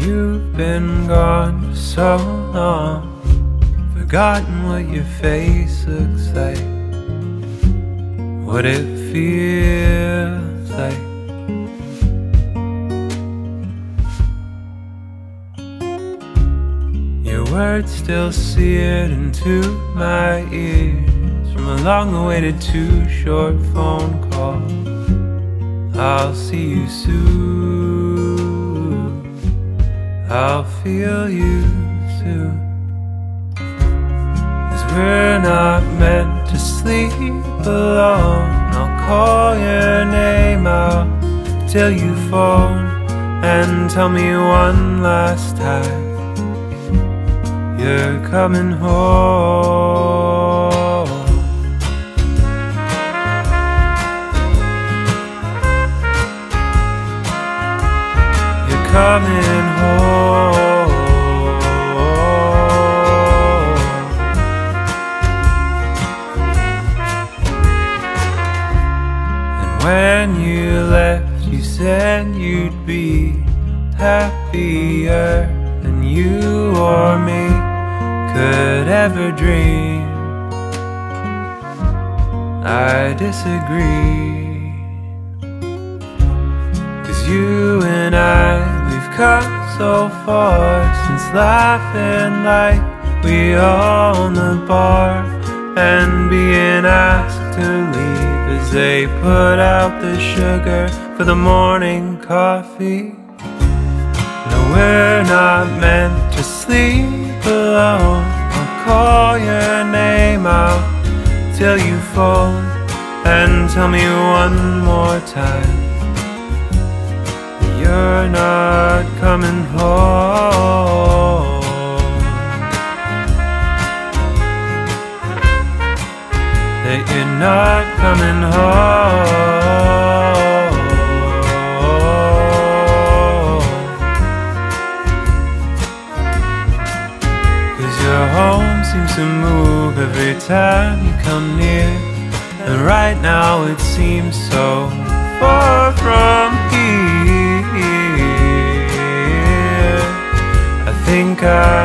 You've been gone for so long, forgotten what your face looks like, what it feels like. Your words still seared into my ears from a long awaited too short phone call. I'll see you soon. I'll feel you soon. Cause we're not meant to sleep alone. I'll call your name out till you phone and tell me one last time you're coming home. Coming home. And when you left, you said you'd be happier than you or me could ever dream. I disagree. Cause you and I, come so far since laughing like we own the bar and being asked to leave as they put out the sugar for the morning coffee. No, we're not meant to sleep alone. I'll call your name out till you phone and tell me one more time you're not coming home. That you're not coming home. Cause your home seems to move every time you come near. And right now it seems so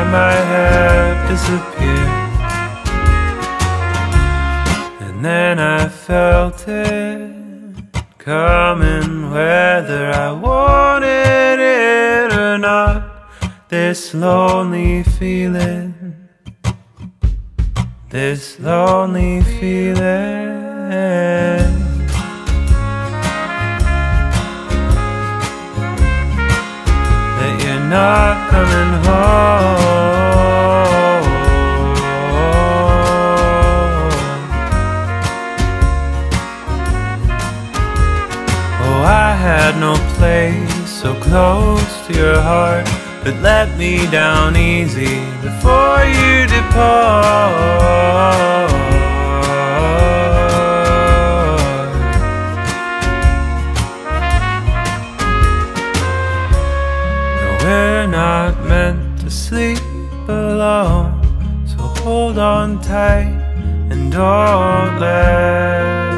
think I have disappeared. And then I felt it coming, whether I wanted it or not. This lonely feeling, this lonely feeling. Not coming home. No place so close to your heart But let me down easy before you depart. No, we're not meant to sleep alone, so hold on tight and don't let